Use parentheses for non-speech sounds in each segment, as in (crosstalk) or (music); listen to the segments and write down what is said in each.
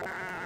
You.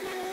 You. (laughs)